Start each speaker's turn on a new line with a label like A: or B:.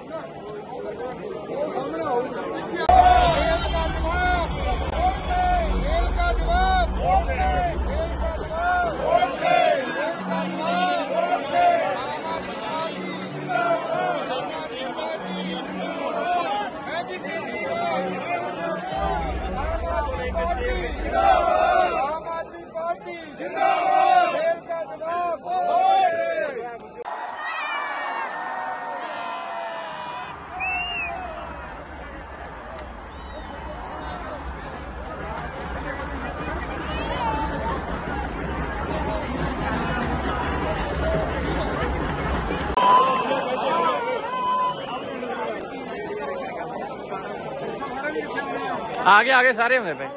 A: पे
B: आम आदमी पार्टी जिंदाबाद
A: आगे आगे सारे हुए भाई।